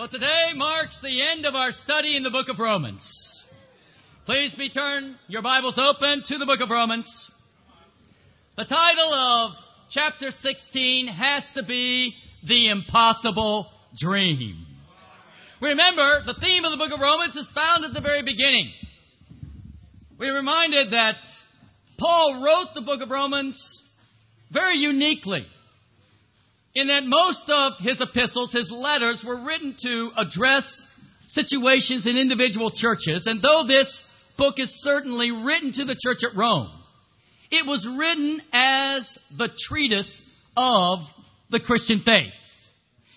Well, today marks the end of our study in the book of Romans. Please be turn your Bibles open to the book of Romans. The title of chapter 16 has to be The Impossible Dream. Remember, the theme of the book of Romans is found at the very beginning. We're reminded that Paul wrote the book of Romans very uniquely in that most of his epistles, his letters, were written to address situations in individual churches. And though this book is certainly written to the church at Rome, it was written as the treatise of the Christian faith.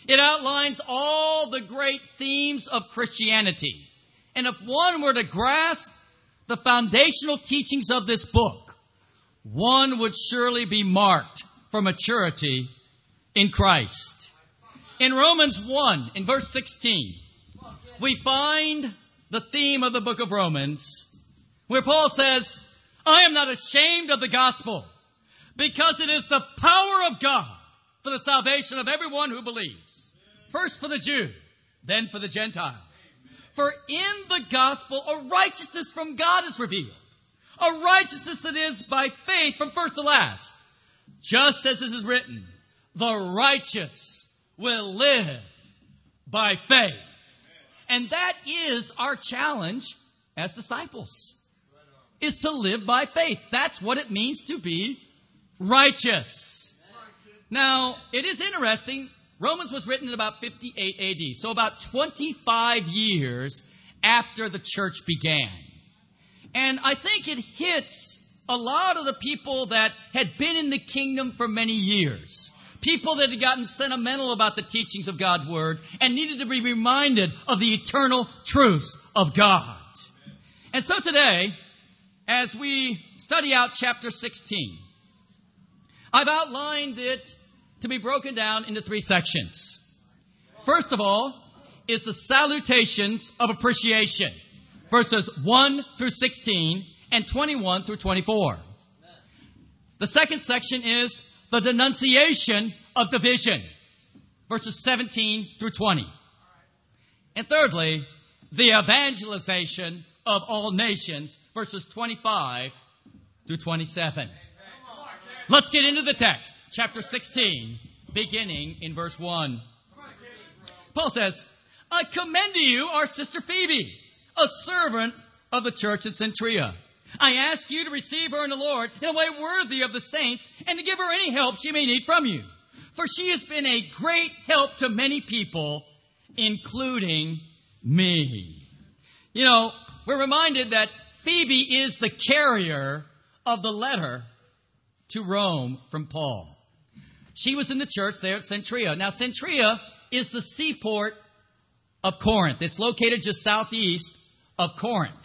It outlines all the great themes of Christianity. And if one were to grasp the foundational teachings of this book, one would surely be marked for maturity in Christ. In Romans 1, in verse 16, we find the theme of the book of Romans where Paul says, I am not ashamed of the gospel because it is the power of God for the salvation of everyone who believes. First for the Jew, then for the Gentile. For in the gospel a righteousness from God is revealed. A righteousness that is by faith from first to last. Just as this is written, the righteous will live by faith. And that is our challenge as disciples. Is to live by faith. That's what it means to be righteous. Now, it is interesting. Romans was written in about 58 AD, so about 25 years after the church began. And I think it hits a lot of the people that had been in the kingdom for many years people that had gotten sentimental about the teachings of God's Word and needed to be reminded of the eternal truths of God. And so today, as we study out chapter 16, I've outlined it to be broken down into three sections. First of all, is the salutations of appreciation. Verses 1 through 16 and 21 through 24. The second section is the denunciation of division, verses 17 through 20. And thirdly, the evangelization of all nations, verses 25 through 27. Let's get into the text, chapter 16, beginning in verse 1. Paul says, I commend to you our sister Phoebe, a servant of the church at Cenchrea I ask you to receive her in the Lord in a way worthy of the saints and to give her any help she may need from you. For she has been a great help to many people, including me. You know, we're reminded that Phoebe is the carrier of the letter to Rome from Paul. She was in the church there at Cenchrea. Now, Cenchrea is the seaport of Corinth. It's located just southeast of Corinth.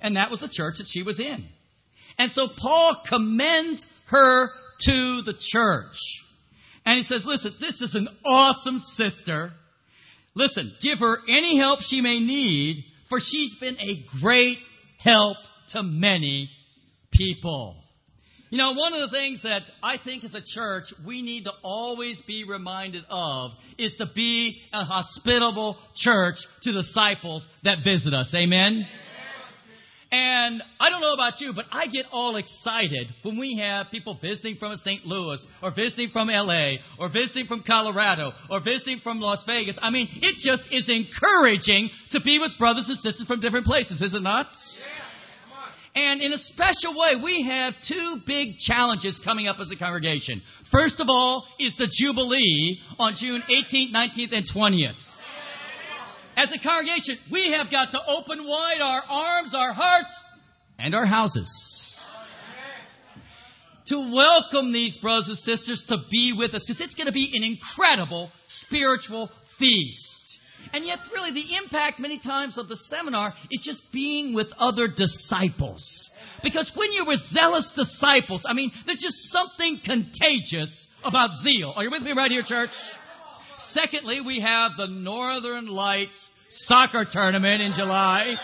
And that was the church that she was in. And so Paul commends her to the church. And he says, listen, this is an awesome sister. Listen, give her any help she may need, for she's been a great help to many people. You know, one of the things that I think as a church we need to always be reminded of is to be a hospitable church to disciples that visit us. Amen? Amen. And I don't know about you, but I get all excited when we have people visiting from St. Louis or visiting from LA or visiting from Colorado or visiting from Las Vegas. I mean, it just is encouraging to be with brothers and sisters from different places, is it not? And in a special way, we have two big challenges coming up as a congregation. First of all is the Jubilee on June 18th, 19th, and 20th as a congregation, we have got to open wide our arms, our hearts, and our houses to welcome these brothers and sisters to be with us because it's going to be an incredible spiritual feast. And yet, really, the impact many times of the seminar is just being with other disciples. Because when you're with zealous disciples, I mean, there's just something contagious about zeal. Are you with me right here, church? Secondly, we have the Northern Lights soccer tournament in July.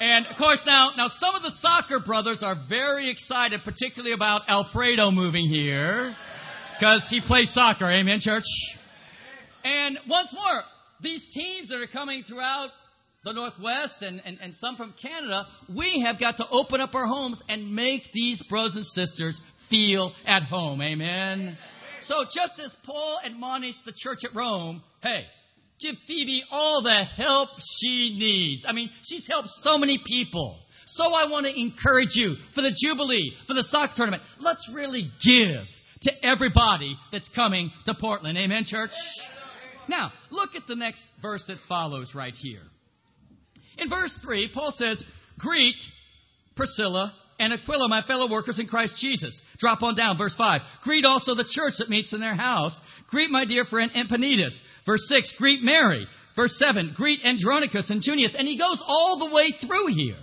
And of course now, now some of the soccer brothers are very excited, particularly about Alfredo moving here, because he plays soccer. Amen, church? And once more, these teams that are coming throughout the Northwest and, and, and some from Canada, we have got to open up our homes and make these brothers and sisters feel at home. Amen. So just as Paul admonished the church at Rome, hey, give Phoebe all the help she needs. I mean, she's helped so many people. So I want to encourage you for the Jubilee, for the soccer tournament. Let's really give to everybody that's coming to Portland. Amen, church? Now, look at the next verse that follows right here. In verse 3, Paul says, Greet Priscilla and Aquila, my fellow workers in Christ Jesus. Drop on down, verse 5. Greet also the church that meets in their house. Greet my dear friend Epaenetus. Verse 6, greet Mary. Verse 7, greet Andronicus and Junius. And he goes all the way through here.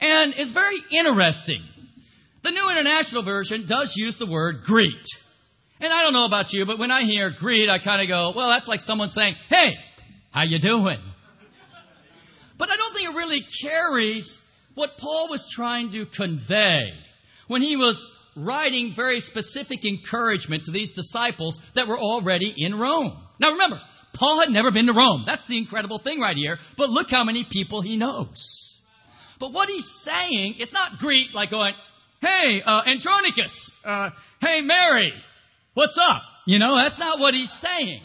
And it's very interesting. The New International Version does use the word greet. And I don't know about you, but when I hear greet, I kind of go, well, that's like someone saying, hey, how you doing? But I don't think it really carries what Paul was trying to convey when he was writing very specific encouragement to these disciples that were already in Rome. Now remember, Paul had never been to Rome. That's the incredible thing right here. But look how many people he knows. But what he's saying, it's not greet like going, hey, uh, Andronicus, uh, hey, Mary, what's up? You know, that's not what he's saying.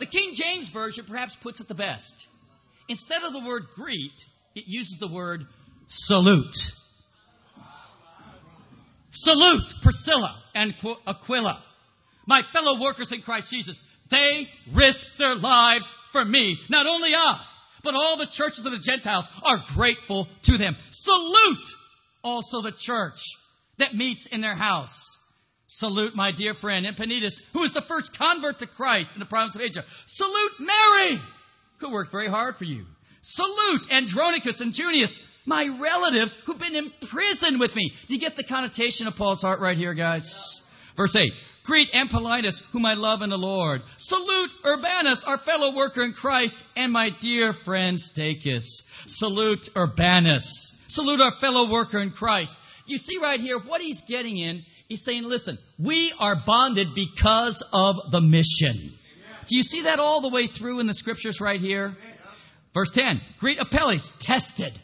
The King James Version perhaps puts it the best. Instead of the word greet, it uses the word salute. Salute Priscilla and Aquila, my fellow workers in Christ Jesus. They risked their lives for me. Not only I, but all the churches of the Gentiles are grateful to them. Salute also the church that meets in their house. Salute my dear friend Epaenetus, who was the first convert to Christ in the province of Asia. Salute Mary, who worked very hard for you. Salute Andronicus and Junius, my relatives who've been imprisoned with me. Do you get the connotation of Paul's heart right here, guys? Verse 8. Greet Ampliatus, whom I love in the Lord. Salute Urbanus, our fellow worker in Christ, and my dear friend Stachys. Salute Urbanus. Salute our fellow worker in Christ. You see right here, what he's getting in, he's saying, listen, we are bonded because of the mission. Do you see that all the way through in the scriptures right here? Verse 10, greet Apelles, tested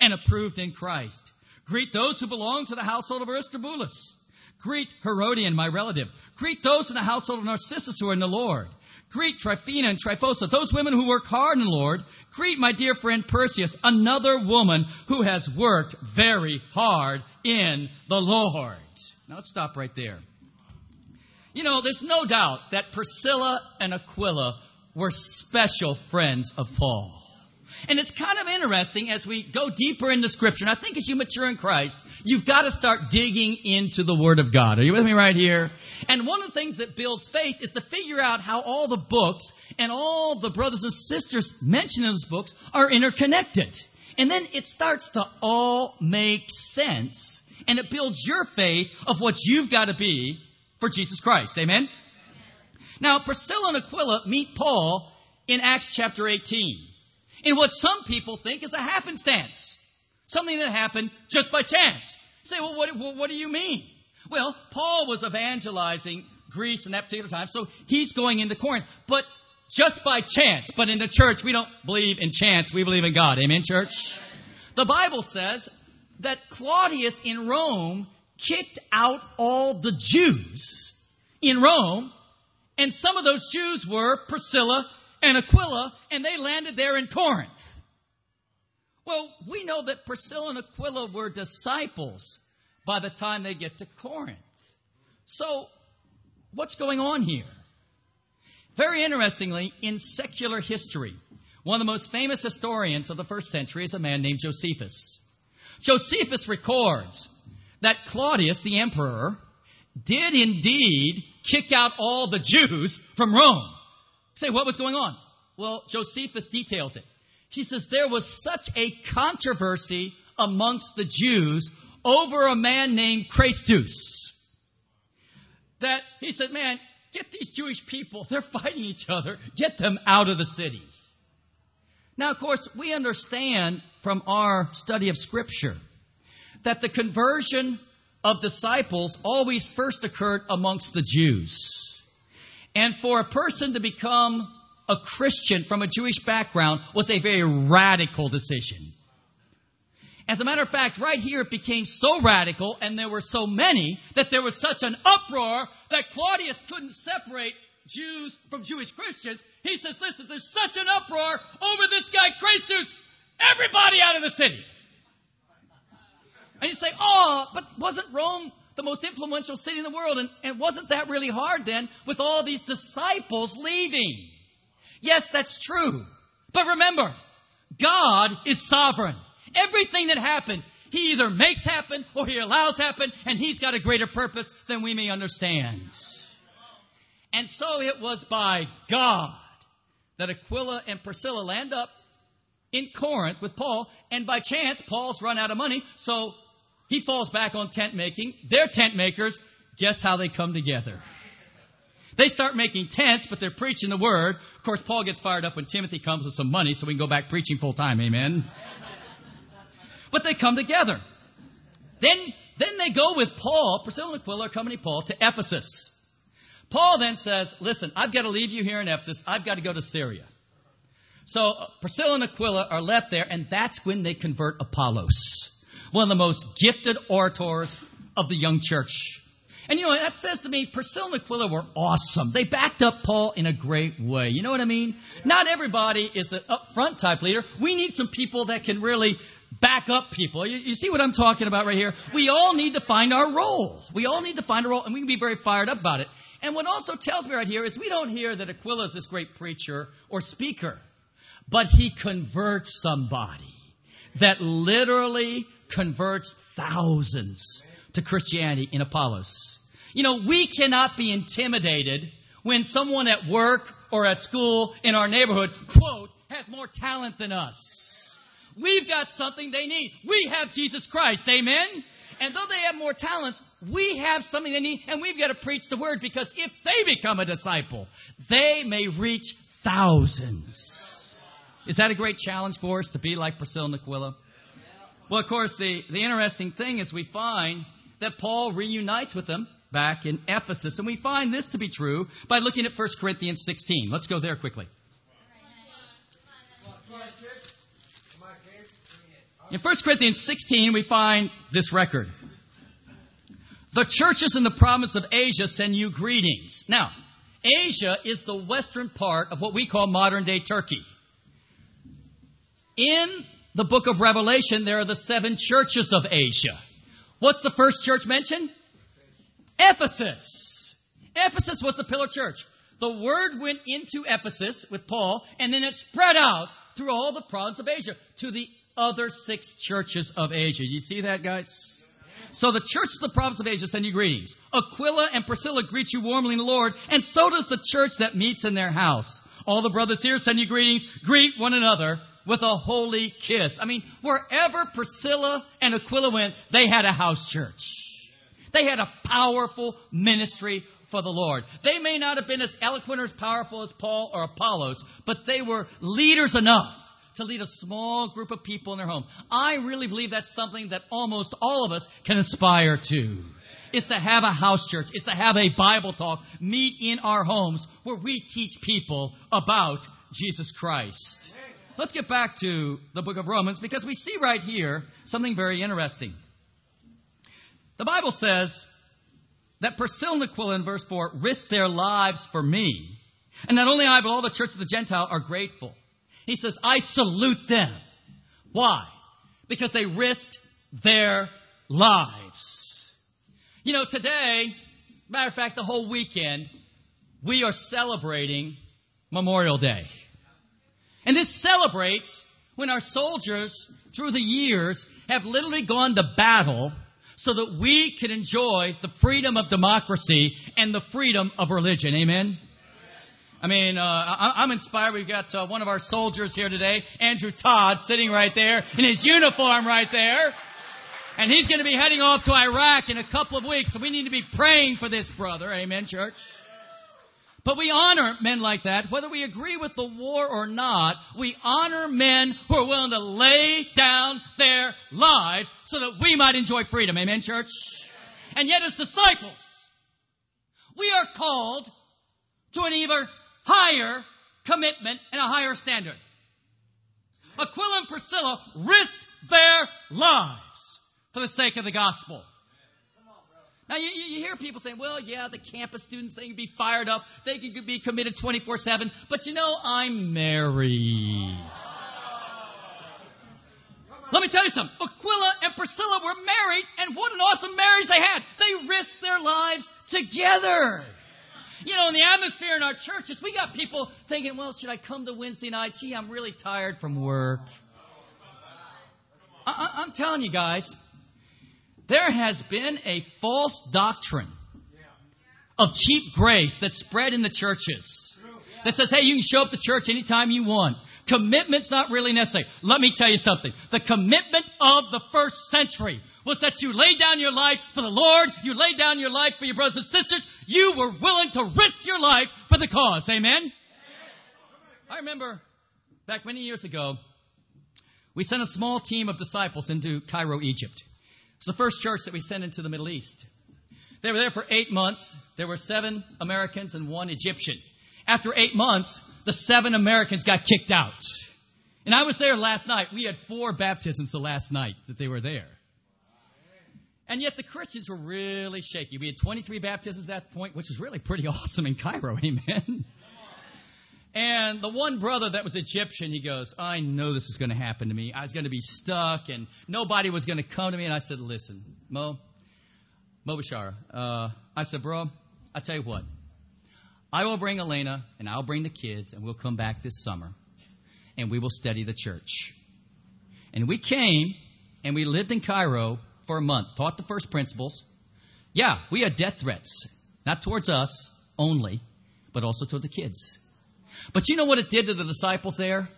and approved in Christ. Greet those who belong to the household of Aristobulus. Greet Herodion, my relative. Greet those in the household of Narcissus who are in the Lord. Greet Tryphena and Tryphosa, those women who work hard in the Lord. Greet my dear friend Persis, another woman who has worked very hard in the Lord. Now let's stop right there. You know, there's no doubt that Priscilla and Aquila were special friends of Paul. And it's kind of interesting as we go deeper into Scripture. And I think as you mature in Christ, you've got to start digging into the Word of God. Are you with me right here? And one of the things that builds faith is to figure out how all the books and all the brothers and sisters mentioned in those books are interconnected. And then it starts to all make sense. And it builds your faith of what you've got to be for Jesus Christ. Amen? Now, Priscilla and Aquila meet Paul in Acts chapter 18 in what some people think is a happenstance. Something that happened just by chance. You say, well, what, what do you mean? Well, Paul was evangelizing Greece in that particular time, so he's going into Corinth. But just by chance. But in the church, we don't believe in chance. We believe in God. Amen, church? The Bible says that Claudius in Rome kicked out all the Jews in Rome, and some of those Jews were Priscilla and Aquila, and they landed there in Corinth. Well, we know that Priscilla and Aquila were disciples by the time they get to Corinth. So, what's going on here? Very interestingly, in secular history, one of the most famous historians of the first century is a man named Josephus. Josephus records that Claudius, the emperor, did indeed kick out all the Jews from Rome. Say, what was going on? Well, Josephus details it. He says there was such a controversy amongst the Jews over a man named Christus that he said, man, get these Jewish people, they're fighting each other, get them out of the city. Now, of course, we understand from our study of Scripture that the conversion of disciples always first occurred amongst the Jews. And for a person to become a Christian from a Jewish background was a very radical decision. As a matter of fact, right here it became so radical and there were so many that there was such an uproar that Claudius couldn't separate Jews from Jewish Christians. He says, listen, there's such an uproar over this guy Christus. Everybody out of the city. And you say, oh, but wasn't Rome the most influential city in the world? And, and wasn't that really hard then with all these disciples leaving? Yes, that's true. But remember, God is sovereign. Everything that happens, He either makes happen or He allows happen, and He's got a greater purpose than we may understand. And so it was by God that Aquila and Priscilla land up in Corinth with Paul, and by chance, Paul's run out of money, so he falls back on tent making. They're tent makers. Guess how they come together? They start making tents, but they're preaching the word. Of course, Paul gets fired up when Timothy comes with some money so we can go back preaching full time. Amen. But they come together. Then, then they go with Paul, Priscilla and Aquila accompany Paul to Ephesus. Paul then says, listen, I've got to leave you here in Ephesus. I've got to go to Syria. So Priscilla and Aquila are left there, and that's when they convert Apollos, one of the most gifted orators of the young church. And you know, that says to me, Priscilla and Aquila were awesome. They backed up Paul in a great way. You know what I mean? Not everybody is an upfront type leader. We need some people that can really back up people. You, you, see what I'm talking about right here? We all need to find our role. We all need to find a role, and we can be very fired up about it. And what also tells me right here is we don't hear that Aquila is this great preacher or speaker, but he converts somebody that literally converts thousands to Christianity in Apollos. You know, we cannot be intimidated when someone at work or at school in our neighborhood, quote, has more talent than us. We've got something they need. We have Jesus Christ. Amen? And though they have more talents, we have something they need, and we've got to preach the word because if they become a disciple, they may reach thousands. Is that a great challenge for us to be like Priscilla and Aquila? Well, of course, the, the interesting thing is we find that Paul reunites with them back in Ephesus, and we find this to be true by looking at 1 Corinthians 16. Let's go there quickly. In 1 Corinthians 16, we find this record. The churches in the province of Asia send you greetings. Now, Asia is the western part of what we call modern day Turkey. In the book of Revelation, there are the seven churches of Asia. What's the first church mentioned? Ephesus. Ephesus was the pillar church. The word went into Ephesus with Paul, and then it spread out through all the province of Asia to the other six churches of Asia. You see that, guys? So the church of the province of Asia send you greetings. Aquila and Priscilla greet you warmly in the Lord, and so does the church that meets in their house. All the brothers here send you greetings. Greet one another with a holy kiss. I mean, wherever Priscilla and Aquila went, they had a house church. They had a powerful ministry for the Lord. They may not have been as eloquent or as powerful as Paul or Apollos, but they were leaders enough to lead a small group of people in their home. I really believe that's something that almost all of us can aspire to. It's to have a house church. It's to have a Bible talk. Meet in our homes where we teach people about Jesus Christ. Let's get back to the book of Romans because we see right here something very interesting. The Bible says that Priscilla and Aquila in verse 4 risked their lives for me. And not only I, but all the church of the Gentile are grateful. He says, I salute them. Why? Because they risked their lives. You know, today, matter of fact, the whole weekend, we are celebrating Memorial Day. And this celebrates when our soldiers, through the years, have literally gone to battle so that we can enjoy the freedom of democracy and the freedom of religion. Amen? I mean, uh, I, am inspired. We've got uh, one of our soldiers here today, Andrew Todd, sitting right there in his uniform right there. And he's going to be heading off to Iraq in a couple of weeks. So we need to be praying for this brother. Amen, church. But we honor men like that, whether we agree with the war or not. We honor men who are willing to lay down their lives so that we might enjoy freedom. Amen, church? And yet as disciples, we are called to an even higher commitment and a higher standard. Aquila and Priscilla risked their lives for the sake of the gospel. Now you, you hear people saying, well, yeah, the campus students, they can be fired up. They can be committed 24-7. But you know, I'm married. Let me tell you something. Aquila and Priscilla were married, and what an awesome marriage they had. They risked their lives together. You know, in the atmosphere in our churches, we got people thinking, well, should I come to Wednesday night? Gee, I'm really tired from work. I, am telling you guys, there has been a false doctrine of cheap grace that's spread in the churches that says, hey, you can show up to church anytime you want. Commitment's not really necessary. Let me tell you something. The commitment of the first century was that you laid down your life for the Lord, you laid down your life for your brothers and sisters, you were willing to risk your life for the cause. Amen? I remember back many years ago, we sent a small team of disciples into Cairo, Egypt. It's the first church that we sent into the Middle East. They were there for eight months. There were seven Americans and one Egyptian. After eight months, the seven Americans got kicked out. And I was there last night. We had four baptisms the last night that they were there. And yet the Christians were really shaky. We had 23 baptisms at that point, which was really pretty awesome in Cairo. Amen. And the one brother that was Egyptian, he goes, I know this was going to happen to me. I was going to be stuck and nobody was going to come to me. And I said, listen, Mo, Mo Bashara, uh, I said, bro, I tell you what, I will bring Elena and I'll bring the kids and we'll come back this summer and we will study the church. And we came and we lived in Cairo for a month, taught the first principles. Yeah, we had death threats, not towards us only, but also toward the kids. But you know what it did to the disciples there?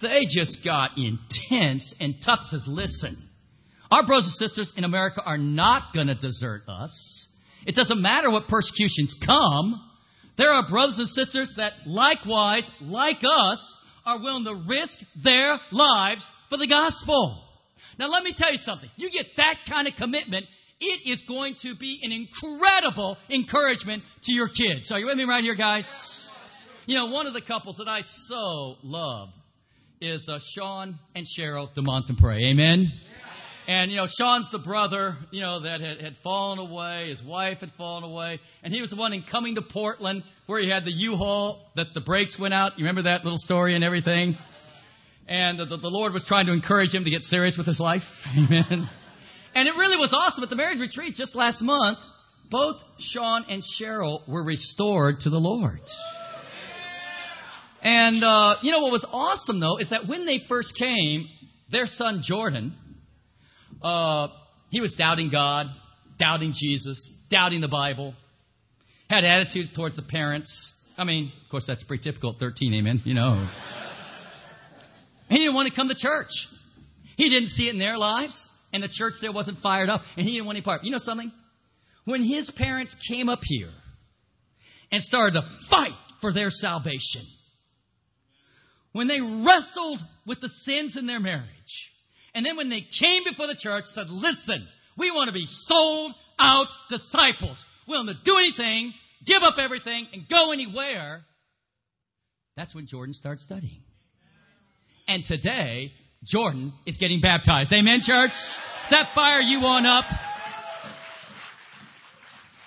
They just got intense and tough. Says, listen, our brothers and sisters in America are not going to desert us. It doesn't matter what persecutions come. There are brothers and sisters that likewise, like us, are willing to risk their lives for the gospel. Now let me tell you something. You get that kind of commitment, it is going to be an incredible encouragement to your kids. Are you with me right here, guys? You know, one of the couples that I so love is uh, Sean and Cheryl de Montempré. Amen? And, you know, Sean's the brother, you know, that had, had fallen away. His wife had fallen away. And he was the one in coming to Portland where he had the U-Haul that the brakes went out. You remember that little story and everything? And the, the, the Lord was trying to encourage him to get serious with his life. Amen. And it really was awesome. At the marriage retreat just last month, both Sean and Cheryl were restored to the Lord. And, uh, you know what was awesome though is that when they first came, their son Jordan, uh, he was doubting God, doubting Jesus, doubting the Bible, had attitudes towards the parents. I mean, of course, that's pretty typical at 13, amen, you know. he didn't want to come to church. He didn't see it in their lives, and the church there wasn't fired up, and he didn't want any part. You know something? When his parents came up here and started to fight for their salvation, when they wrestled with the sins in their marriage, and then when they came before the church, said, listen, we want to be sold out disciples, willing to do anything, give up everything, and go anywhere. That's when Jordan started studying. And today, Jordan is getting baptized. Amen, church? That fire you on up?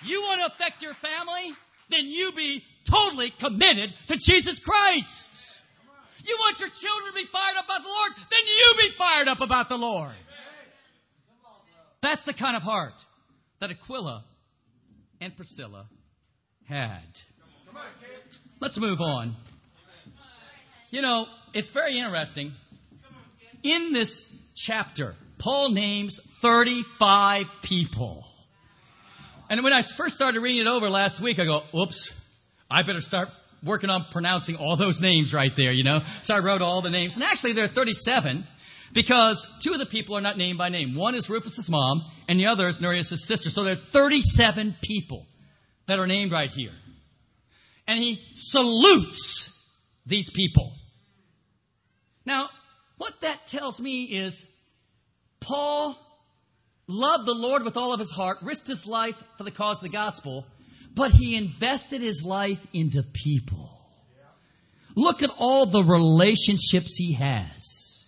You want to affect your family? Then you be totally committed to Jesus Christ. You want your children to be fired up about the Lord? Then you be fired up about the Lord. That's the kind of heart that Aquila and Priscilla had. Let's move on. You know, it's very interesting. In this chapter, Paul names 35 people. And when I first started reading it over last week, I go, oops, I better start working on pronouncing all those names right there, you know. So I wrote all the names. And actually, there are 37 because two of the people are not named by name. One is Rufus's mom, and the other is Nereus' sister. So there are 37 people that are named right here. And he salutes these people. Now, what that tells me is Paul loved the Lord with all of his heart, risked his life for the cause of the gospel, but he invested his life into people. Look at all the relationships he has.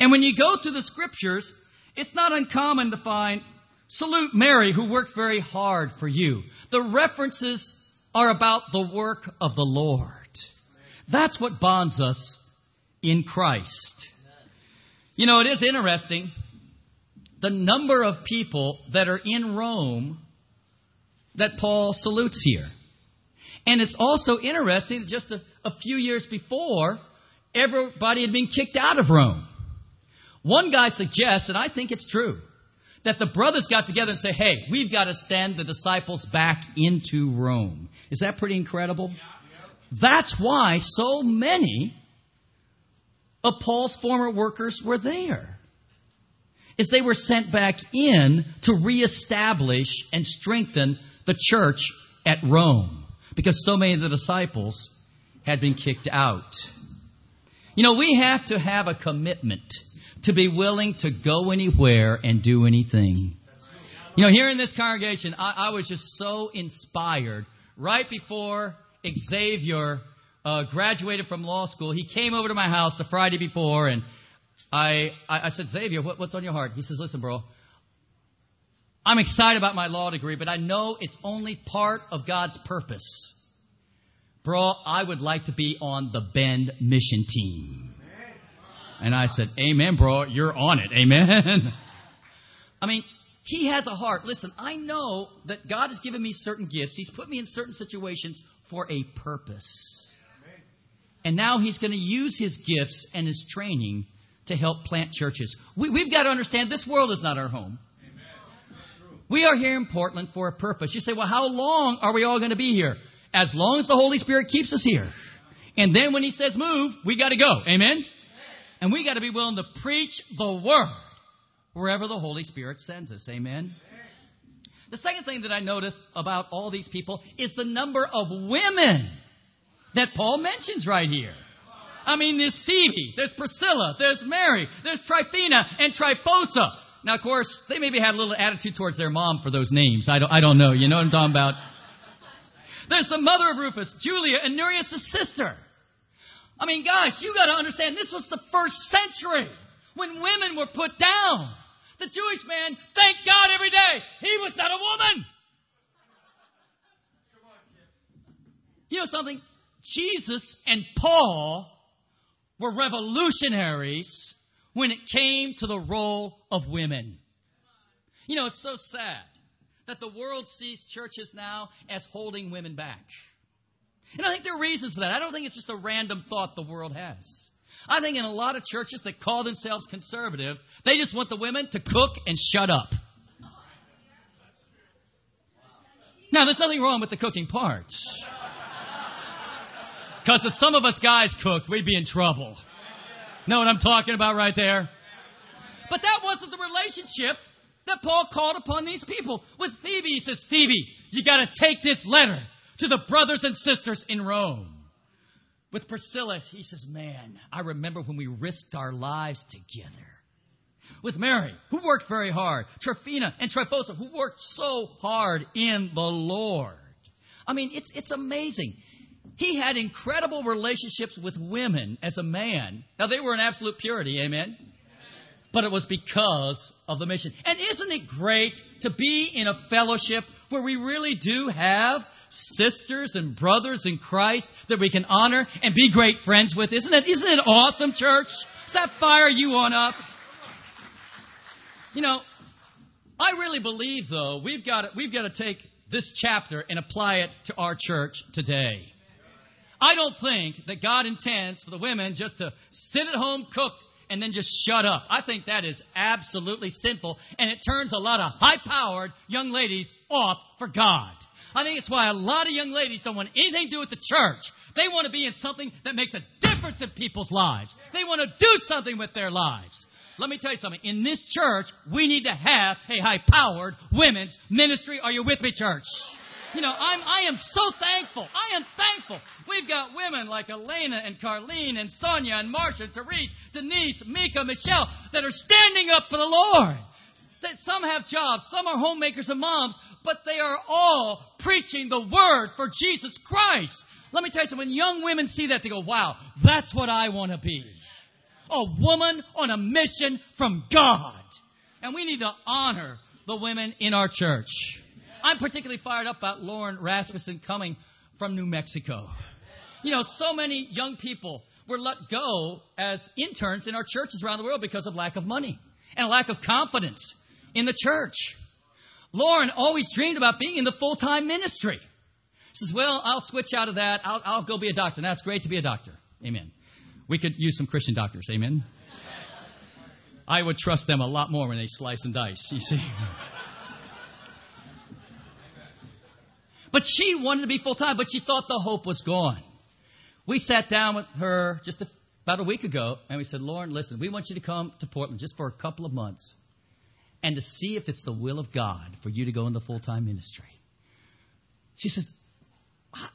And when you go to the scriptures, it's not uncommon to find salute Mary who worked very hard for you. The references are about the work of the Lord. That's what bonds us in Christ. You know, it is interesting the number of people that are in Rome that Paul salutes here. And it's also interesting that just a, a few years before, everybody had been kicked out of Rome. One guy suggests, and I think it's true, that the brothers got together and say, hey, we've got to send the disciples back into Rome. Is that pretty incredible? That's why so many of Paul's former workers were there. Is they were sent back in to reestablish and strengthen the church at Rome because so many of the disciples had been kicked out. You know, we have to have a commitment to be willing to go anywhere and do anything. You know, here in this congregation, I, I was just so inspired right before Xavier uh, graduated from law school. He came over to my house the Friday before, and I, I, I said, Xavier, what, what's on your heart? He says, Listen, bro, I'm excited about my law degree, but I know it's only part of God's purpose. Bro, I would like to be on the Bend mission team. And I said, Amen, bro, you're on it. Amen. I mean, he has a heart. Listen, I know that God has given me certain gifts. He's put me in certain situations for a purpose. And now he's going to use his gifts and his training to help plant churches. We, have got to understand this world is not our home. We are here in Portland for a purpose. You say, well, how long are we all going to be here? As long as the Holy Spirit keeps us here. And then when He says move, we got to go. Amen? And we got to be willing to preach the Word wherever the Holy Spirit sends us. Amen? The second thing that I noticed about all these people is the number of women that Paul mentions right here. I mean, there's Phoebe, there's Priscilla, there's Mary, there's Tryphena and Tryphosa. Now, of course, they maybe had a little attitude towards their mom for those names. I don't, I don't know. You know what I'm talking about? There's the mother of Rufus, Julia, and Nereus' sister. I mean, guys, you got to understand this was the first century when women were put down. The Jewish man, thank God every day, he was not a woman. You know something? Jesus and Paul were revolutionaries when it came to the role of women. You know, it's so sad that the world sees churches now as holding women back. And I think there are reasons for that. I don't think it's just a random thought the world has. I think in a lot of churches that call themselves conservative, they just want the women to cook and shut up. Now, there's nothing wrong with the cooking part. Because if some of us guys cooked, we'd be in trouble. Know what I'm talking about right there? But that wasn't the relationship that Paul called upon these people. With Phoebe, he says, Phoebe, you gotta take this letter to the brothers and sisters in Rome. With Priscilla, he says, man, I remember when we risked our lives together. With Mary, who worked very hard. Tryphena and Tryphosa, who worked so hard in the Lord. I mean, it's, it's amazing. He had incredible relationships with women as a man. Now, they were in absolute purity, amen? But it was because of the mission. And isn't it great to be in a fellowship where we really do have sisters and brothers in Christ that we can honor and be great friends with? Isn't it, isn't it awesome, church? Does that fire you on up? You know, I really believe, though, we've got to, we've got to take this chapter and apply it to our church today. I don't think that God intends for the women just to sit at home, cook, and then just shut up. I think that is absolutely sinful, and it turns a lot of high powered young ladies off for God. I think it's why a lot of young ladies don't want anything to do with the church. They want to be in something that makes a difference in people's lives. They want to do something with their lives. Let me tell you something. In this church, we need to have a high powered women's ministry. Are you with me, church? You know, I'm, I am so thankful. I am thankful. We've got women like Elena and Carlene and Sonia and Marcia, Therese, Denise, Mika, Michelle that are standing up for the Lord. Some have jobs, some are homemakers and moms, but they are all preaching the word for Jesus Christ. Let me tell you something. When young women see that, they go, wow, that's what I want to be. A woman on a mission from God. And we need to honor the women in our church. I'm particularly fired up about Lauren Rasmussen coming from New Mexico. You know, so many young people were let go as interns in our churches around the world because of lack of money and a lack of confidence in the church. Lauren always dreamed about being in the full time ministry. She says, Well, I'll switch out of that. I'll, I'll go be a doctor. Now, it's great to be a doctor. Amen. We could use some Christian doctors. Amen. I would trust them a lot more when they slice and dice, you see. but she wanted to be full time, but she thought the hope was gone. We sat down with her just a, about a week ago, and we said, Lauren, listen, we want you to come to Portland just for a couple of months and to see if it's the will of God for you to go into full time ministry. She says,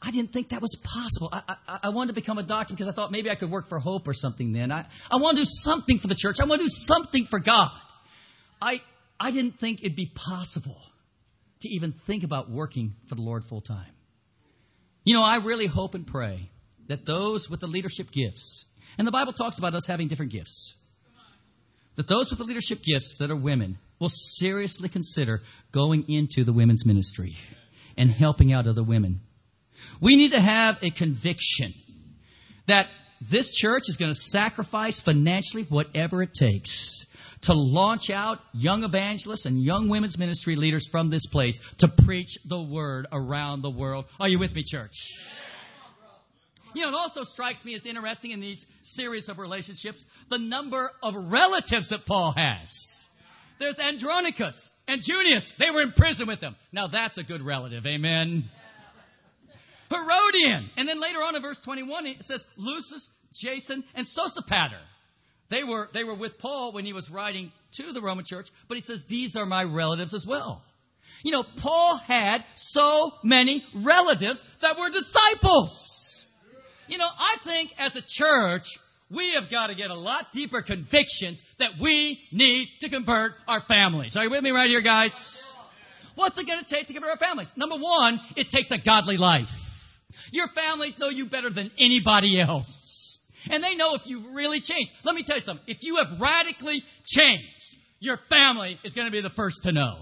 I, didn't think that was possible. I, I, I, wanted to become a doctor because I thought maybe I could work for Hope or something then. I, I want to do something for the church. I want to do something for God. I, I didn't think it'd be possible to even think about working for the Lord full time. You know, I really hope and pray that those with the leadership gifts, and the Bible talks about us having different gifts, that those with the leadership gifts that are women will seriously consider going into the women's ministry and helping out other women. We need to have a conviction that this church is going to sacrifice financially whatever it takes to launch out young evangelists and young women's ministry leaders from this place to preach the word around the world. Are you with me, church? You know, it also strikes me as interesting in these series of relationships the number of relatives that Paul has. There's Andronicus and Junius. They were in prison with him. Now that's a good relative. Amen. Herodion. And then later on in verse 21, it says Lucius, Jason, and Sosipater. They were, they were with Paul when he was writing to the Roman church, but he says, These are my relatives as well. You know, Paul had so many relatives that were disciples. You know, I think as a church, we have got to get a lot deeper convictions that we need to convert our families. Are you with me right here, guys? What's it going to take to convert our families? Number one, it takes a godly life. Your families know you better than anybody else. And they know if you've really changed. Let me tell you something. If you have radically changed, your family is going to be the first to know.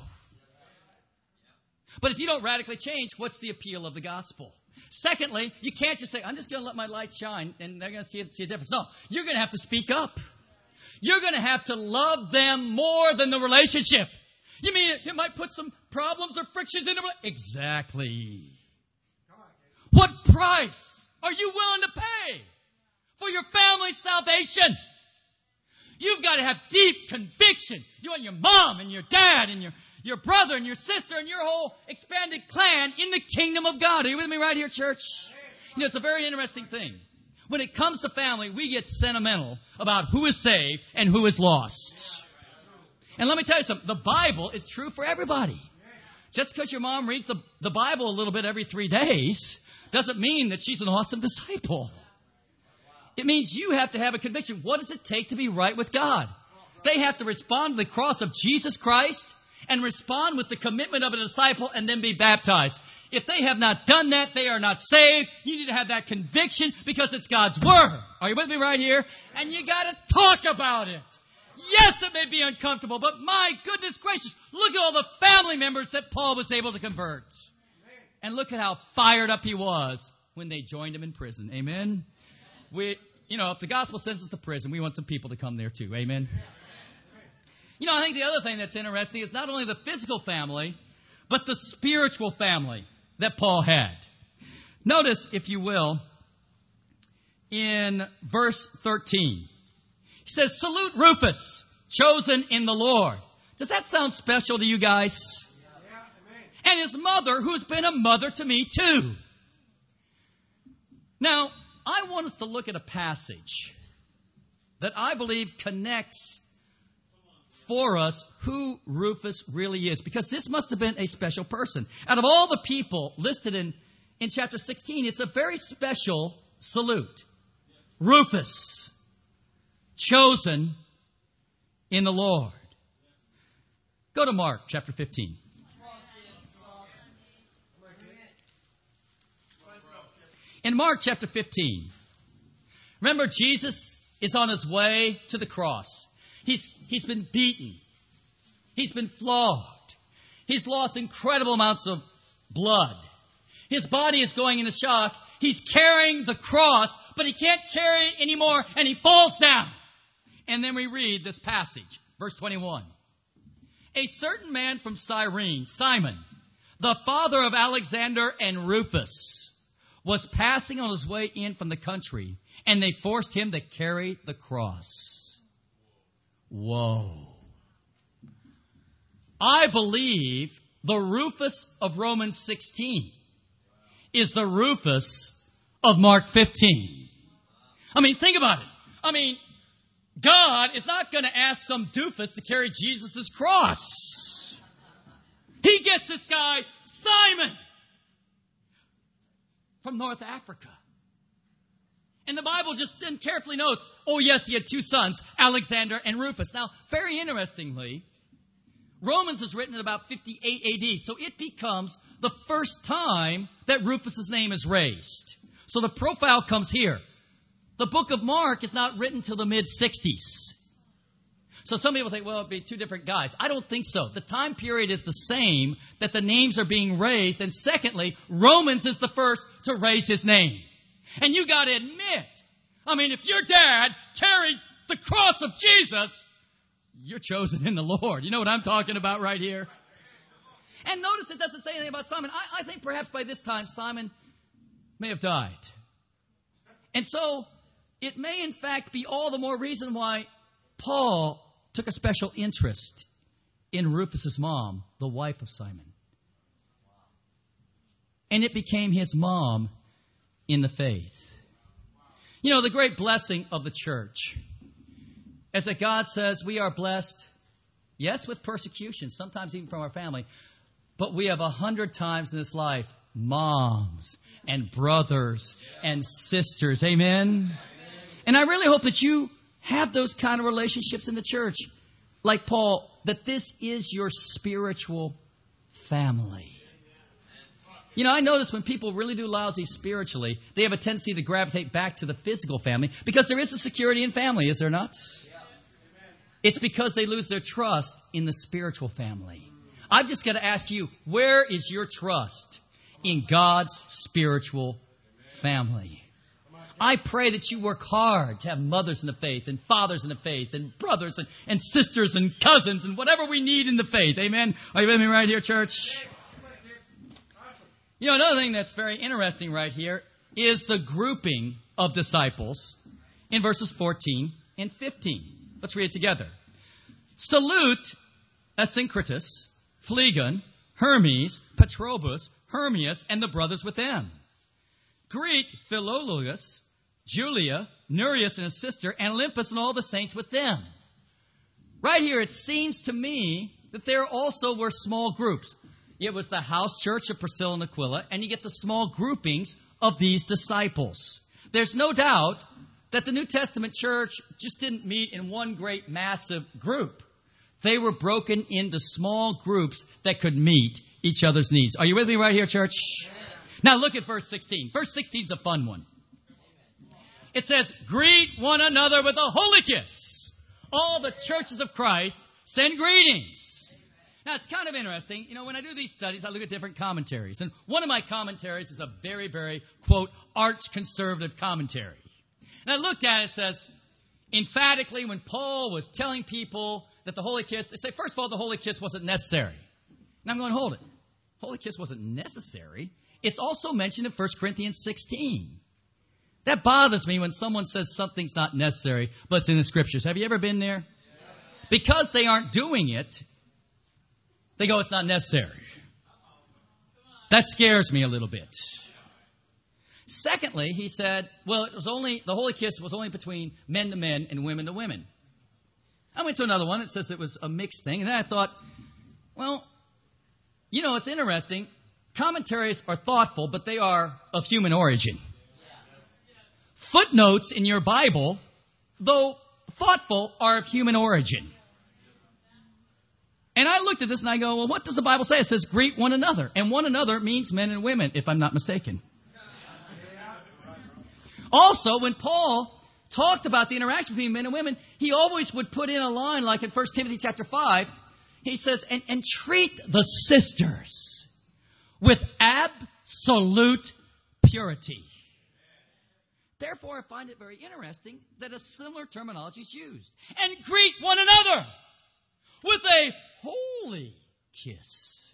But if you don't radically change, what's the appeal of the gospel? Secondly, you can't just say, I'm just going to let my light shine and they're going to see, see a difference. No, you're going to have to speak up. You're going to have to love them more than the relationship. You mean it, might put some problems or frictions in it? Exactly. What price are you willing to pay for your family's salvation? You've got to have deep conviction. You want your mom and your dad and your, your brother and your sister and your whole expanded clan in the kingdom of God. Are you with me right here, church? You know, it's a very interesting thing. When it comes to family, we get sentimental about who is saved and who is lost. And let me tell you something. The Bible is true for everybody. Just because your mom reads the, the Bible a little bit every three days doesn't mean that she's an awesome disciple. It means you have to have a conviction. What does it take to be right with God? They have to respond to the cross of Jesus Christ and respond with the commitment of a disciple and then be baptized. If they have not done that, they are not saved. You need to have that conviction because it's God's Word. Are you with me right here? And you gotta talk about it. Yes, it may be uncomfortable, but my goodness gracious, look at all the family members that Paul was able to convert. And look at how fired up he was when they joined him in prison. Amen. We, you know, if the gospel sends us to prison, we want some people to come there too. Amen. You know, I think the other thing that's interesting is not only the physical family, but the spiritual family that Paul had. Notice, if you will, in verse 13, he says, Salute Rufus, chosen in the Lord. Does that sound special to you guys? and his mother, who's been a mother to me too. Now, I want us to look at a passage that I believe connects for us who Rufus really is, because this must have been a special person. Out of all the people listed in, in chapter 16, it's a very special salute. Rufus, chosen in the Lord. Go to Mark chapter 15. In Mark chapter 15, remember Jesus is on his way to the cross. He's, he's been beaten. He's been flogged. He's lost incredible amounts of blood. His body is going into shock. He's carrying the cross, but he can't carry it anymore, and he falls down. And then we read this passage, verse 21. A certain man from Cyrene, Simon, the father of Alexander and Rufus, was passing on his way in from the country, and they forced him to carry the cross. Whoa. I believe the Rufus of Romans 16 is the Rufus of Mark 15. I mean, think about it. I mean, God is not going to ask some doofus to carry Jesus' cross. He gets this guy, Simon, from North Africa. And the Bible just then carefully notes, oh yes, he had two sons, Alexander and Rufus. Now, very interestingly, Romans is written in about 58 AD, so it becomes the first time that Rufus's name is raised. So the profile comes here. The book of Mark is not written till the mid 60s. So some people think, well, it'd be two different guys. I don't think so. The time period is the same that the names are being raised. And secondly, Romans is the first to raise his name. And you gotta admit, I mean, if your dad carried the cross of Jesus, you're chosen in the Lord. You know what I'm talking about right here? And notice it doesn't say anything about Simon. I, I think perhaps by this time Simon may have died. And so it may in fact be all the more reason why Paul took a special interest in Rufus's mom, the wife of Simon. And it became his mom in the faith. You know, the great blessing of the church is that God says we are blessed, yes, with persecution, sometimes even from our family, but we have a hundred times in this life moms and brothers and sisters. Amen? And I really hope that you have those kind of relationships in the church. Like Paul, that this is your spiritual family. You know, I notice when people really do lousy spiritually, they have a tendency to gravitate back to the physical family because there is a security in family, is there not? It's because they lose their trust in the spiritual family. I've just got to ask you, where is your trust in God's spiritual family? I pray that you work hard to have mothers in the faith and fathers in the faith and brothers and, and sisters and cousins and whatever we need in the faith. Amen. Are you with me right here, church? You know, another thing that's very interesting right here is the grouping of disciples in verses 14 and 15. Let's read it together. Salute Asyncritus, Phlegon, Hermes, Patrobas, Hermas, and the brothers with them. Greet Philologus, Julia, Nereus and his sister, and Olympas and all the saints with them. Right here, it seems to me that there also were small groups. It was the house church of Priscilla and Aquila, and you get the small groupings of these disciples. There's no doubt that the New Testament church just didn't meet in one great massive group. They were broken into small groups that could meet each other's needs. Are you with me right here, church? Now look at verse 16. Verse 16 is a fun one. It says, greet one another with a holy kiss. All the churches of Christ send greetings. Now it's kind of interesting. You know, when I do these studies, I look at different commentaries. And one of my commentaries is a very, very, quote, arch conservative commentary. And I looked at it, it says, emphatically, when Paul was telling people that the holy kiss, they say, first of all, the holy kiss wasn't necessary. And I'm going, hold it. Holy kiss wasn't necessary. It's also mentioned in 1 Corinthians 16. That bothers me when someone says something's not necessary, but it's in the scriptures. Have you ever been there? Because they aren't doing it, they go, it's not necessary. That scares me a little bit. Secondly, he said, well, it was only, the holy kiss was only between men to men and women to women. I went to another one. that says it was a mixed thing. And then I thought, well, you know, it's interesting. Commentaries are thoughtful, but they are of human origin. Footnotes in your Bible, though thoughtful, are of human origin. And I looked at this and I go, well, what does the Bible say? It says greet one another. And one another means men and women, if I'm not mistaken. Also, when Paul talked about the interaction between men and women, he always would put in a line like in 1 Timothy chapter 5. He says, and, and treat the sisters with absolute purity. Therefore, I find it very interesting that a similar terminology is used. And greet one another with a holy kiss.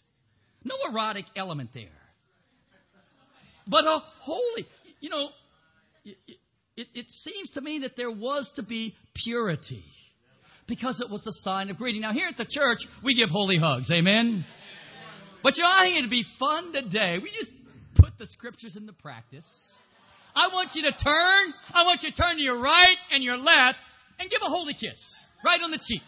No erotic element there. But a holy, you know, it, it, it seems to me that there was to be purity because it was a sign of greeting. Now, here at the church, we give holy hugs. Amen? But you know, I think it'd be fun today. We just put the scriptures into practice. I want you to turn. I want you to turn to your right and your left and give a holy kiss right on the cheek.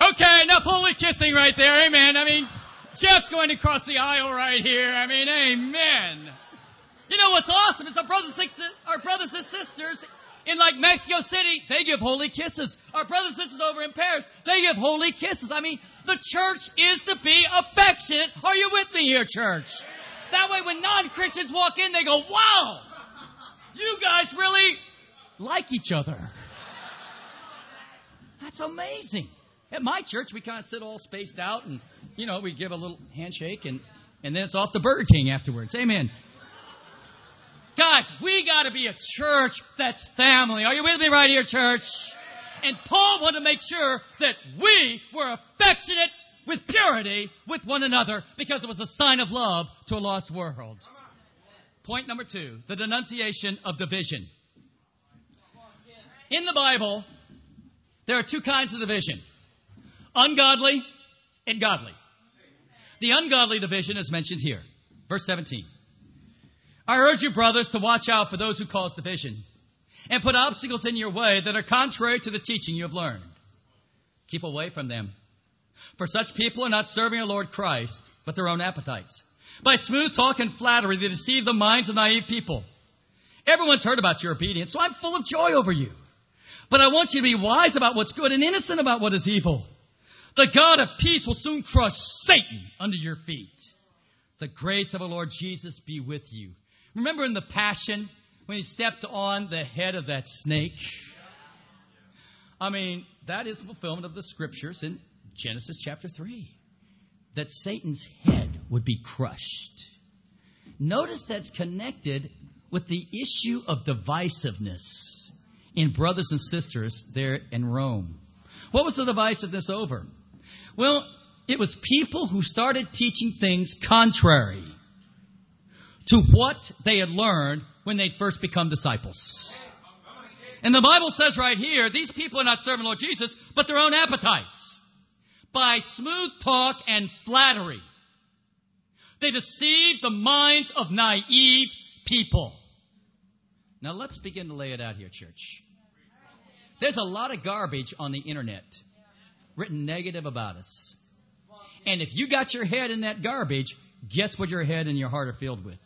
Okay, enough holy kissing right there. Amen. I mean, Jeff's going to cross the aisle right here. I mean, amen. You know what's awesome is our brothers and sisters, our brothers and sisters in like Mexico City, they give holy kisses. Our brothers and sisters over in Paris, they give holy kisses. I mean, the church is to be affectionate. Are you with me here, church? That way when non-Christians walk in, they go, wow, you guys really like each other. That's amazing. At my church, we kind of sit all spaced out and, you know, we give a little handshake and, and then it's off to Burger King afterwards. Amen. Guys, we got to be a church that's family. Are you with me right here, church? And Paul wanted to make sure that we were affectionate with purity with one another because it was a sign of love to a lost world. Point number two the denunciation of division. In the Bible, there are two kinds of division ungodly and godly. The ungodly division is mentioned here. Verse 17. I urge you, brothers, to watch out for those who cause division and put obstacles in your way that are contrary to the teaching you have learned. Keep away from them. For such people are not serving our Lord Christ, but their own appetites. By smooth talk and flattery, they deceive the minds of naive people. Everyone's heard about your obedience, so I'm full of joy over you. But I want you to be wise about what's good and innocent about what is evil. The God of peace will soon crush Satan under your feet. The grace of our Lord Jesus be with you. Remember in the Passion when he stepped on the head of that snake? I mean, that is fulfillment of the scriptures in Genesis chapter 3 that Satan's head would be crushed. Notice that's connected with the issue of divisiveness in brothers and sisters there in Rome. What was the divisiveness over? Well, it was people who started teaching things contrary to what they had learned when they'd first become disciples. And the Bible says right here, these people are not serving Lord Jesus, but their own appetites. By smooth talk and flattery. They deceive the minds of naive people. Now let's begin to lay it out here, church. There's a lot of garbage on the internet written negative about us. And if you got your head in that garbage, guess what your head and your heart are filled with?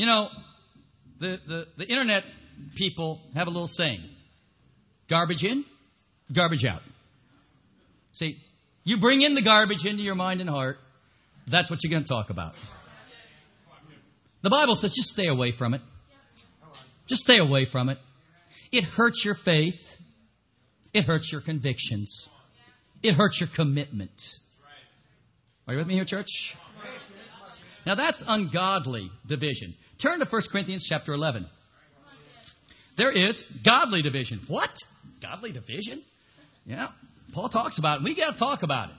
You know, the, the, the internet people have a little saying garbage in, garbage out. See, you bring in the garbage into your mind and heart, that's what you're going to talk about. The Bible says just stay away from it. Just stay away from it. It hurts your faith. It hurts your convictions. It hurts your commitment. Are you with me here, church? Now that's ungodly division. Turn to 1 Corinthians chapter 11. There is godly division. What? Godly division? Yeah. Paul talks about it. We got to talk about it.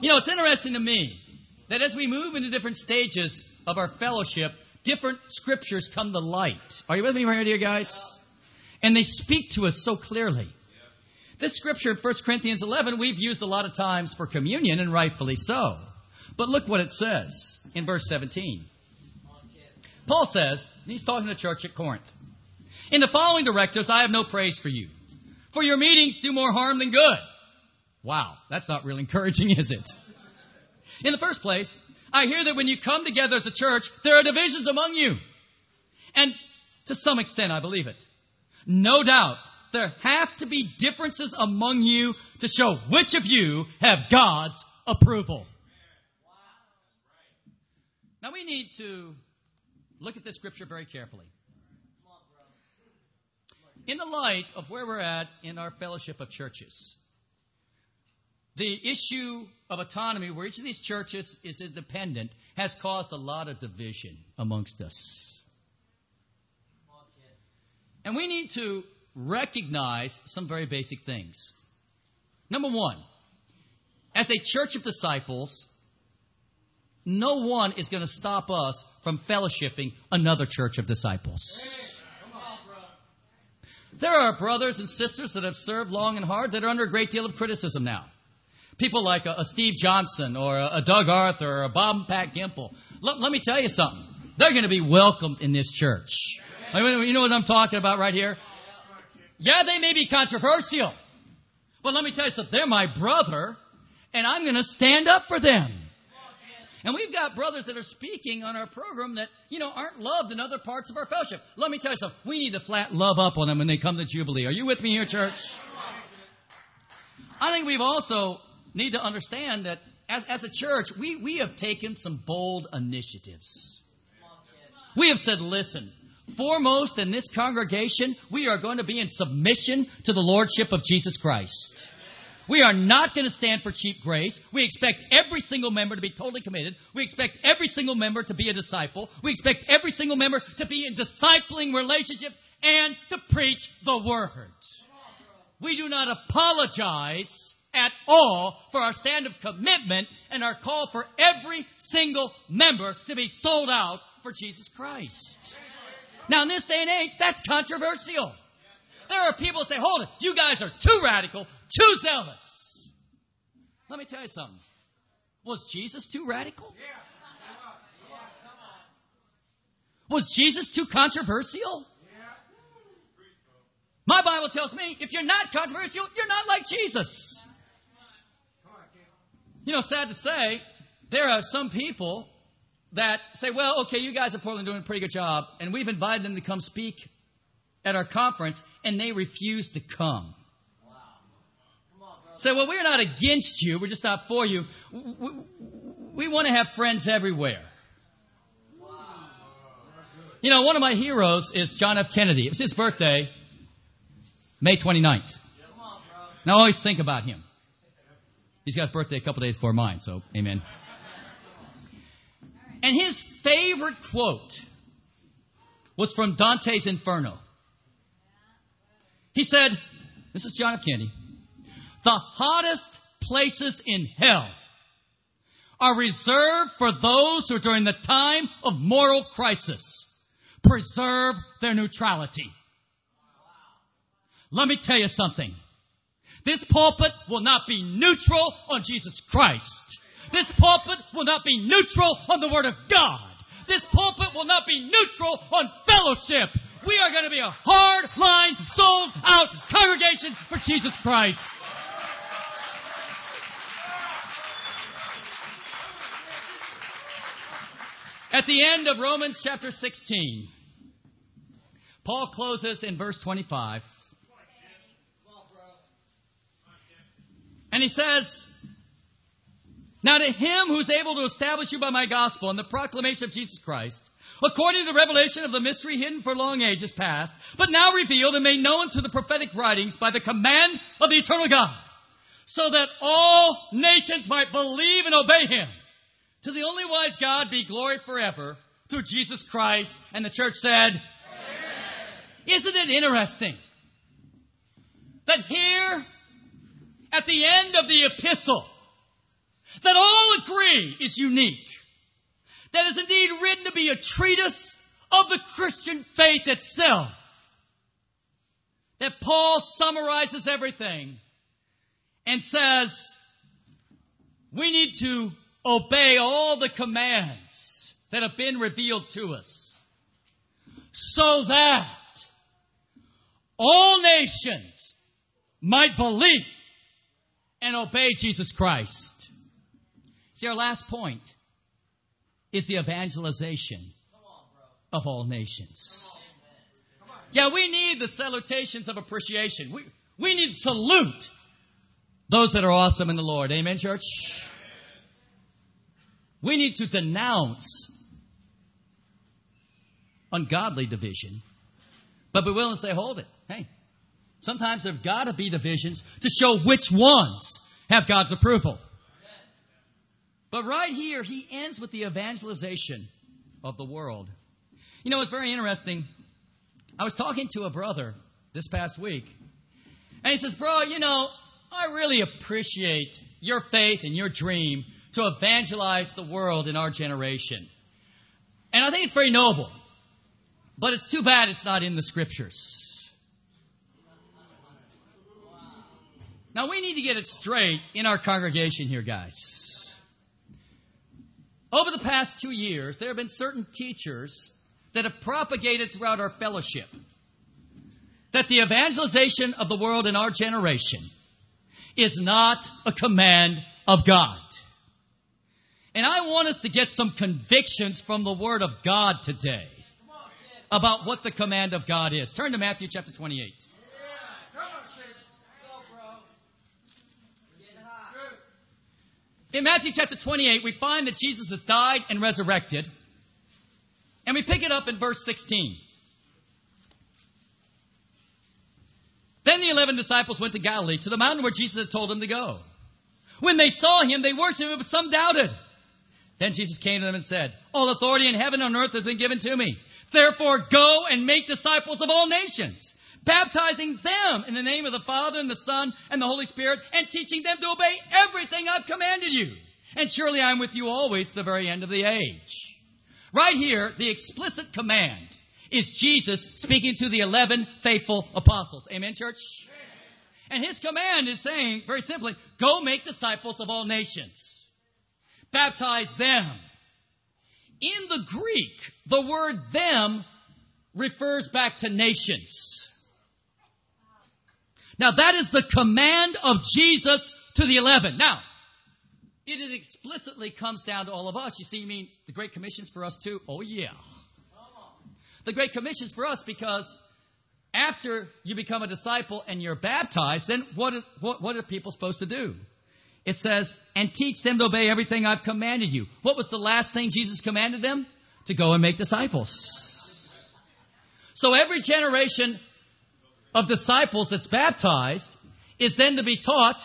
You know, it's interesting to me that as we move into different stages of our fellowship, different scriptures come to light. Are you with me right here, guys? And they speak to us so clearly. This scripture in 1 Corinthians 11 we've used a lot of times for communion, and rightfully so. But look what it says in verse 17. Paul says, he's talking to the church at Corinth. In the following directives, I have no praise for you. For your meetings do more harm than good. Wow, that's not real encouraging, is it? In the first place, I hear that when you come together as a church, there are divisions among you. And To some extent, I believe it. No doubt, there have to be differences among you to show which of you have God's approval. Now we need to look at this scripture very carefully. In the light of where we're at in our fellowship of churches, the issue of autonomy, where each of these churches is independent, has caused a lot of division amongst us. And we need to recognize some very basic things. Number one, as a church of disciples, no one is going to stop us from fellowshipping another church of disciples. There are brothers and sisters that have served long and hard that are under a great deal of criticism now. People like a, a Steve Johnson or a, a, Doug Arthur or a Bob and Pat Gempel. Let, let me tell you something. They're going to be welcomed in this church. You know what I'm talking about right here? Yeah, they may be controversial. But let me tell you something. They're my brother, and I'm going to stand up for them. And we've got brothers that are speaking on our program that, you know, aren't loved in other parts of our fellowship. Let me tell you something. We need to flat love up on them when they come to Jubilee. Are you with me here, church? I think we've also need to understand that as, as a church, we, we have taken some bold initiatives. We have said, listen, foremost in this congregation, we are going to be in submission to the Lordship of Jesus Christ. We are not going to stand for cheap grace. We expect every single member to be totally committed. We expect every single member to be a disciple. We expect every single member to be in discipling relationships and to preach the word. We do not apologize at all for our stand of commitment and our call for every single member to be sold out for Jesus Christ. Now, in this day and age, that's controversial. There are people who say, hold it, you guys are too radical, too zealous. Let me tell you something. Was Jesus too radical? Was Jesus too controversial? My Bible tells me if you're not controversial, you're not like Jesus. You know, sad to say, there are some people that say, well, okay, you guys at Portland are doing a pretty good job, and we've invited them to come speak at our conference, and they refuse to come. Say, well, we're not against you, we're just not for you. We, we want to have friends everywhere. You know, one of my heroes is John F. Kennedy. It was his birthday, May 29th. Now, I always think about him. He's got his birthday a couple days before mine, so amen. And his favorite quote was from Dante's Inferno. He said, This is John F. Kennedy, the hottest places in hell are reserved for those who during the time of moral crisis preserve their neutrality. Let me tell you something. This pulpit will not be neutral on Jesus Christ. This pulpit will not be neutral on the Word of God. This pulpit will not be neutral on fellowship. We are going to be a hard line, sold out congregation for Jesus Christ. At the end of Romans chapter 16, Paul closes in verse 25. And he says, Now to him who's able to establish you by my gospel and the proclamation of Jesus Christ, according to the revelation of the mystery hidden for long ages past, but now revealed and made known to the prophetic writings by the command of the eternal God, so that all nations might believe and obey him. To the only wise God be glory forever through Jesus Christ. And the church said, Amen. Isn't it interesting that here at the end of the epistle that all agree is unique. That is indeed written to be a treatise of the Christian faith itself. That Paul summarizes everything and says, we need to obey all the commands that have been revealed to us so that all nations might believe and obey Jesus Christ. See, our last point is the evangelization of all nations. Yeah, we need the salutations of appreciation. We, we need to salute those that are awesome in the Lord. Amen, church? We need to denounce ungodly division, but be willing to say, hold it. Hey, sometimes there've got to be divisions to show which ones have God's approval. But right here, he ends with the evangelization of the world. You know, it's very interesting. I was talking to a brother this past week, and he says, Bro, you know, I really appreciate your faith and your dream to evangelize the world in our generation. And I think it's very noble. But it's too bad it's not in the scriptures. Now we need to get it straight in our congregation here, guys. Over the past two years, there have been certain teachers that have propagated throughout our fellowship that the evangelization of the world in our generation is not a command of God. And I want us to get some convictions from the Word of God today about what the command of God is. Turn to Matthew chapter 28. In Matthew chapter 28, we find that Jesus has died and resurrected. And we pick it up in verse 16. Then the eleven disciples went to Galilee, to the mountain where Jesus had told them to go. When they saw him, they worshipped him, but some doubted. Then Jesus came to them and said, All authority in heaven and earth has been given to me. Therefore go and make disciples of all nations, baptizing them in the name of the Father and the Son and the Holy Spirit, and teaching them to obey everything I've commanded you. And surely I'm with you always to the very end of the age. Right here, the explicit command is Jesus speaking to the 11 faithful apostles. Amen, church? And his command is saying, very simply, go make disciples of all nations. Baptize them. In the Greek, the word them refers back to nations. Now that is the command of Jesus to the eleven. Now, it explicitly comes down to all of us. You see, you mean the Great Commission's for us too? Oh yeah. The Great Commission's for us because after you become a disciple and you're baptized, then what, is, what, what are people supposed to do? It says, and teach them to obey everything I've commanded you. What was the last thing Jesus commanded them? To go and make disciples. So every generation of disciples that's baptized is then to be taught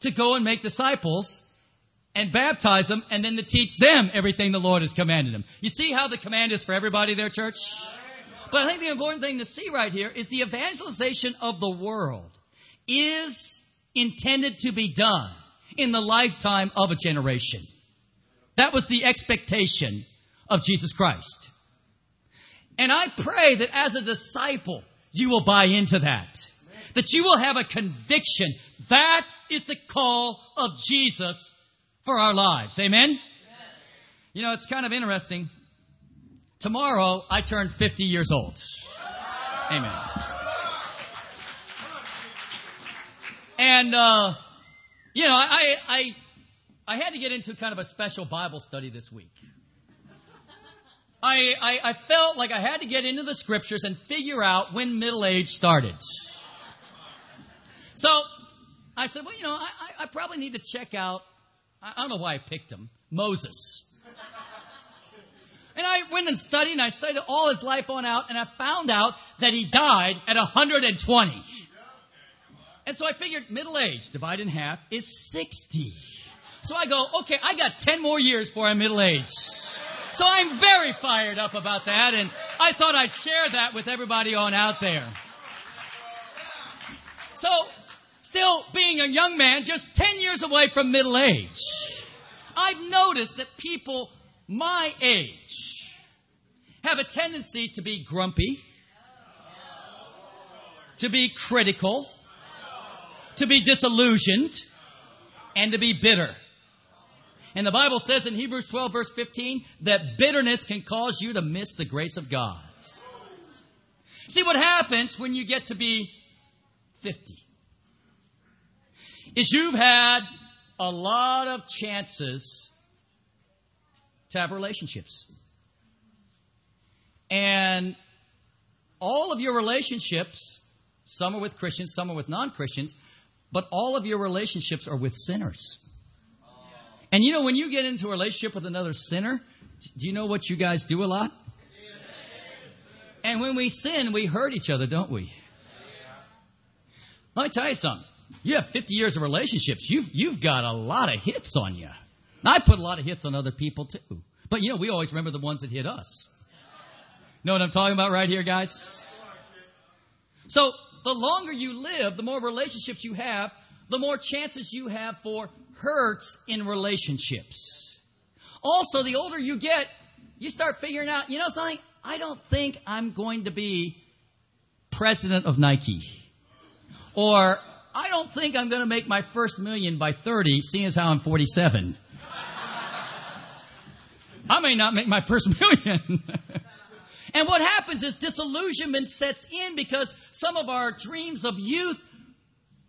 to go and make disciples and baptize them and then to teach them everything the Lord has commanded them. You see how the command is for everybody there, church? But I think the important thing to see right here is the evangelization of the world is intended to be done in the lifetime of a generation. That was the expectation of Jesus Christ. And I pray that as a disciple, you will buy into that. That you will have a conviction. That is the call of Jesus for our lives. Amen? You know, it's kind of interesting. Tomorrow, I turn 50 years old. Amen. And, uh, you know, I, I, I had to get into kind of a special Bible study this week. I, I, I felt like I had to get into the scriptures and figure out when middle age started. So I said, well, you know, I, I probably need to check out, I don't know why I picked him, Moses. And I went and studied, and I studied all his life on out, and I found out that he died at 120. And so I figured middle age divided in half is 60. So I go, okay, I got 10 more years for I'm middle age. So I'm very fired up about that, and I thought I'd share that with everybody on out there. So, still being a young man, just 10 years away from middle age, I've noticed that people my age have a tendency to be grumpy, to be critical, to be disillusioned, and to be bitter. And the Bible says in Hebrews 12 verse 15 that bitterness can cause you to miss the grace of God. See what happens when you get to be 50 is you've had a lot of chances to have relationships. And all of your relationships, some are with Christians, some are with non Christians, but all of your relationships are with sinners. And you know, when you get into a relationship with another sinner, do you know what you guys do a lot? And when we sin, we hurt each other, don't we? Let me tell you something. You have 50 years of relationships. You've, you've got a lot of hits on you. I put a lot of hits on other people too. But you know, we always remember the ones that hit us. Know what I'm talking about right here, guys? So, the longer you live, the more relationships you have, the more chances you have for hurts in relationships. Also, the older you get, you start figuring out, you know something? I don't think I'm going to be president of Nike. Or, I don't think I'm going to make my first million by 30, seeing as how I'm 47. I may not make my first million. and what happens is disillusionment sets in because some of our dreams of youth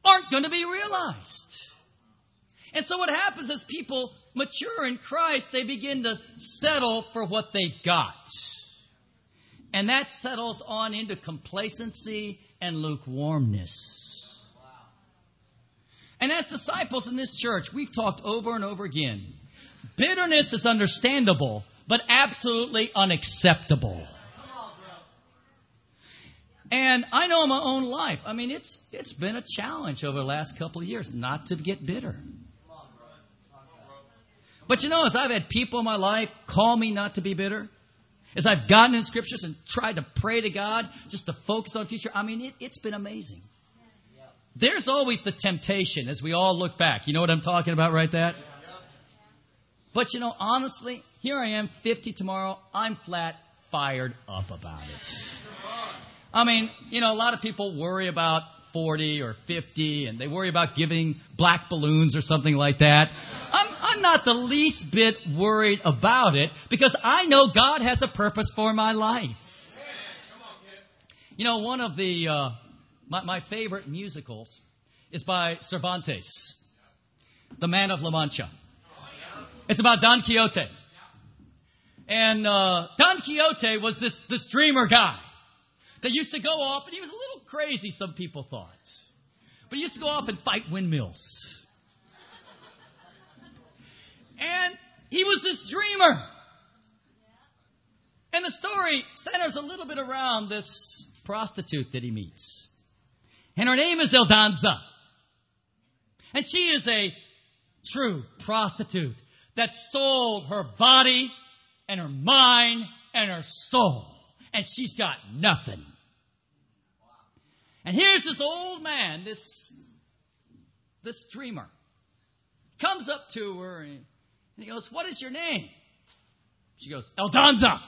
aren't going to be realized. And so what happens is people mature in Christ, they begin to settle for what they've got. And that settles on into complacency and lukewarmness. And as disciples in this church, we've talked over and over again. Bitterness is understandable, but absolutely unacceptable. And I know in my own life, I mean, it's, it's been a challenge over the last couple of years not to get bitter. But you know, as I've had people in my life call me not to be bitter, as I've gotten in scriptures and tried to pray to God just to focus on the future, I mean, it, it's been amazing. There's always the temptation as we all look back. You know what I'm talking about, right? That? But you know, honestly, here I am, 50 tomorrow. I'm flat fired up about it. I mean, you know, a lot of people worry about 40 or 50 and they worry about giving black balloons or something like that. I'm, I'm not the least bit worried about it because I know God has a purpose for my life. You know, one of the, uh, my, my favorite musicals is by Cervantes, The Man of La Mancha. It's about Don Quixote. And uh, Don Quixote was this, this dreamer guy that used to go off, and he was a little crazy, some people thought. But he used to go off and fight windmills. And he was this dreamer. And the story centers a little bit around this prostitute that he meets. And her name is Aldonza. And she is a true prostitute that sold her body and her mind and her soul. And she's got nothing. And here's this old man, this, this dreamer, comes up to her and he goes, What is your name? She goes, Aldonza.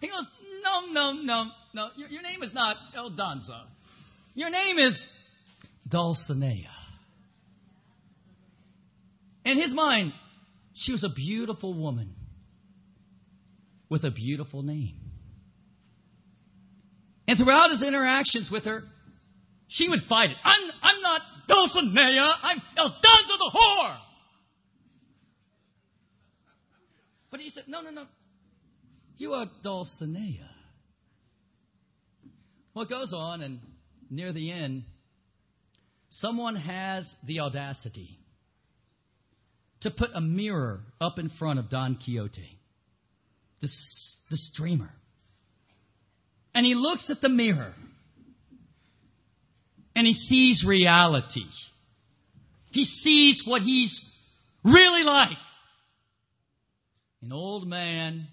He goes, No, no, no, no. Your, your name is not Aldonza. Your name is Dulcinea. In his mind, she was a beautiful woman with a beautiful name. And throughout his interactions with her, she would fight it. I'm, I'm not Dulcinea, I'm Aldonza the whore. But he said, No, no, no. You are Dulcinea. Well, it goes on, and near the end, someone has the audacity to put a mirror up in front of Don Quixote, this, this dreamer and he looks at the mirror and he sees reality. He sees what he's really like. An old man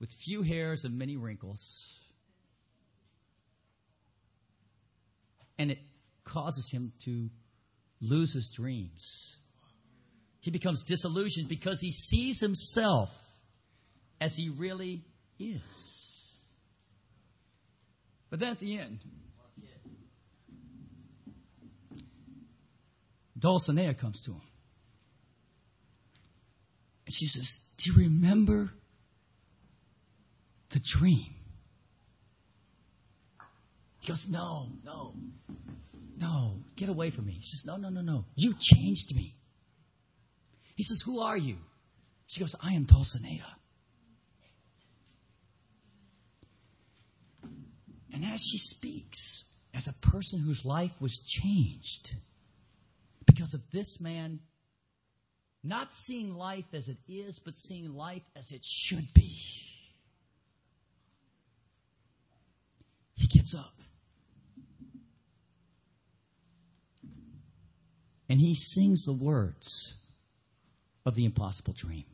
with few hairs and many wrinkles. And it causes him to lose his dreams. He becomes disillusioned because he sees himself as he really is. But then at the end, Dulcinea comes to him. And she says, Do you remember the dream? He goes, No, no, no, get away from me. She says, No, no, no, no. You changed me. He says, Who are you? She goes, I am Dulcinea. As she speaks, as a person whose life was changed because of this man not seeing life as it is, but seeing life as it should be. He gets up. And he sings the words of the impossible dream.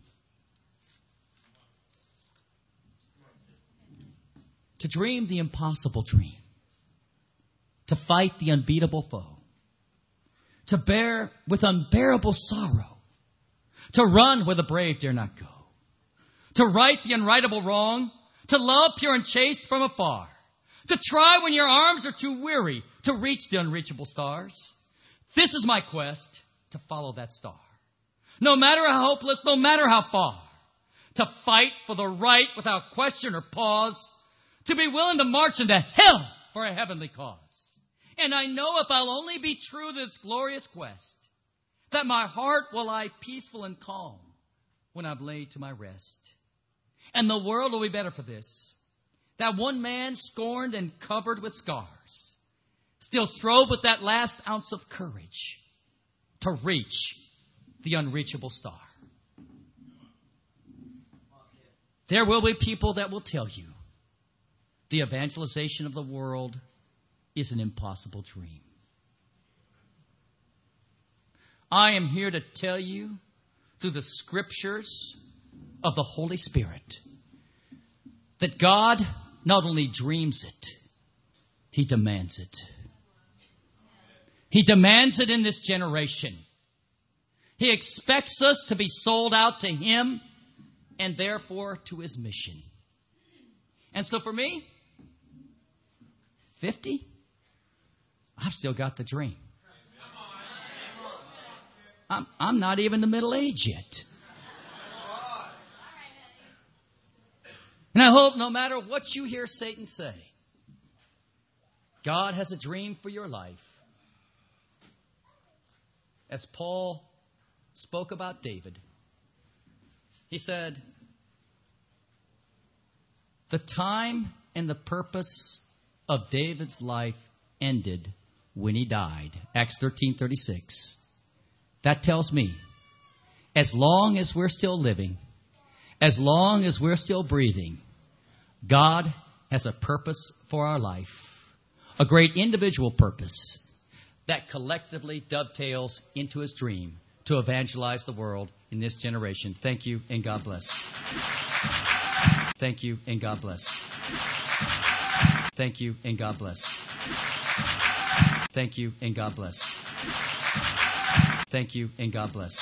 To dream the impossible dream. To fight the unbeatable foe. To bear with unbearable sorrow. To run where the brave dare not go. To right the unrightable wrong. To love pure and chaste from afar. To try when your arms are too weary to reach the unreachable stars. This is my quest to follow that star. No matter how hopeless, no matter how far. To fight for the right without question or pause. To be willing to march into hell for a heavenly cause. And I know if I'll only be true to this glorious quest, that my heart will lie peaceful and calm when I'm laid to my rest. And the world will be better for this. That one man scorned and covered with scars still strove with that last ounce of courage to reach the unreachable star. There will be people that will tell you the evangelization of the world is an impossible dream. I am here to tell you through the scriptures of the Holy Spirit that God not only dreams it, He demands it. He demands it in this generation. He expects us to be sold out to Him and therefore to His mission. And so for me, 50, I've still got the dream. I'm, I'm not even the middle age yet. And I hope no matter what you hear Satan say, God has a dream for your life. As Paul spoke about David, he said, The time and the purpose of David's life ended when he died. Acts 13:36. That tells me as long as we're still living, as long as we're still breathing, God has a purpose for our life, a great individual purpose that collectively dovetails into his dream to evangelize the world in this generation. Thank you and God bless. Thank you and God bless. Thank you and God bless. Thank you and God bless. Thank you and God bless.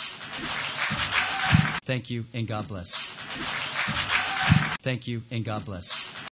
Thank you and God bless. Thank you and God bless.